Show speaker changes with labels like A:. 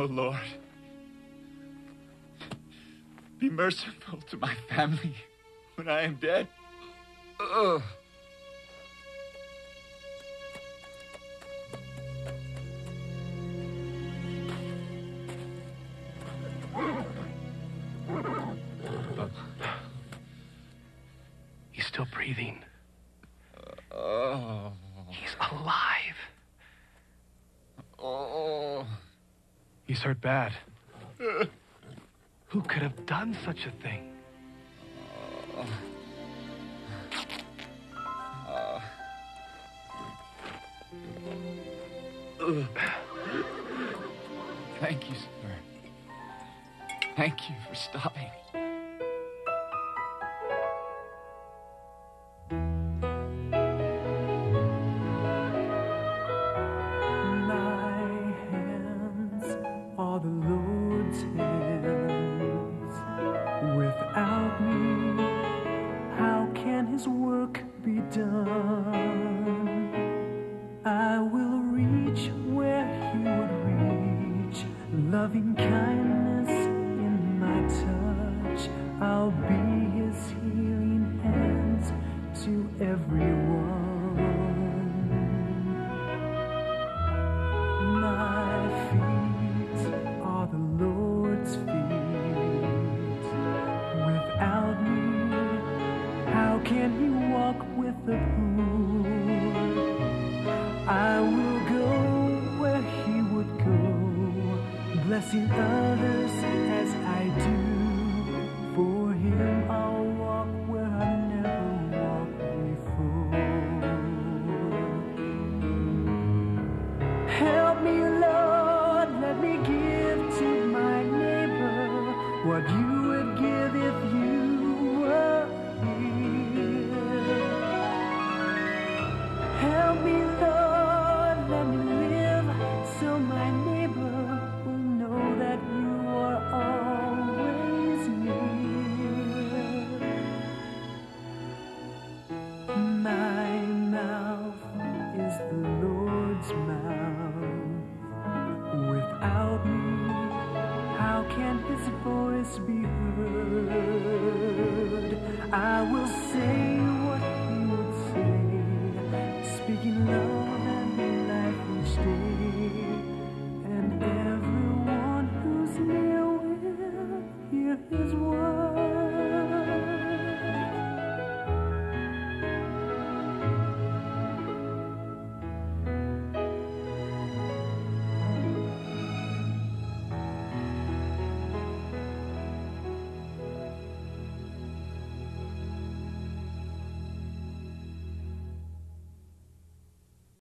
A: Oh Lord, be merciful to my family when I am dead. Ugh.
B: He's still breathing.
A: Oh.
B: He's alive.
A: Oh.
B: He's hurt bad. Who could have done such a thing?
A: Thank you, sir. Thank you for stopping.
C: The Lord's hands. Without me, how can His work be done? I will reach where He would reach, loving kindness in my touch. I'll be His healing hands to everyone. The poor? I will go where He would go, blessing others as I do. For Him, I'll voice be heard? I will say